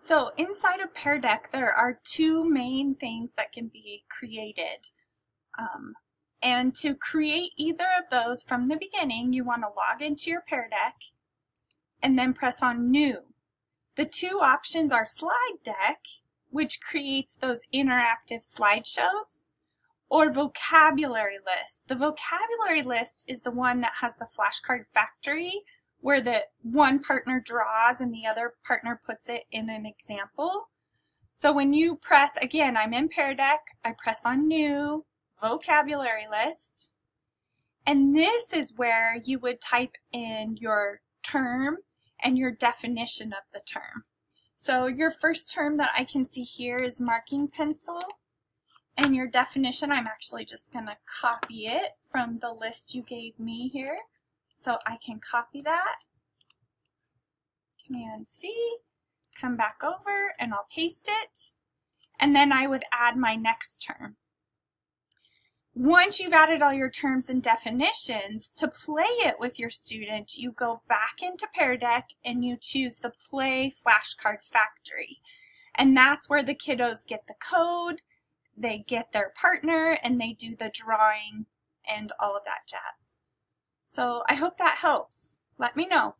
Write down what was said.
So inside of Pear Deck, there are two main things that can be created. Um, and to create either of those from the beginning, you want to log into your Pear Deck and then press on New. The two options are Slide Deck, which creates those interactive slideshows, or Vocabulary List. The Vocabulary List is the one that has the flashcard factory where the one partner draws and the other partner puts it in an example. So when you press, again, I'm in Pear Deck, I press on New, Vocabulary List, and this is where you would type in your term and your definition of the term. So your first term that I can see here is marking pencil. And your definition, I'm actually just going to copy it from the list you gave me here. So I can copy that, Command C, come back over and I'll paste it. And then I would add my next term. Once you've added all your terms and definitions, to play it with your student, you go back into Pear Deck and you choose the Play Flashcard Factory. And that's where the kiddos get the code, they get their partner, and they do the drawing and all of that jazz. So I hope that helps. Let me know.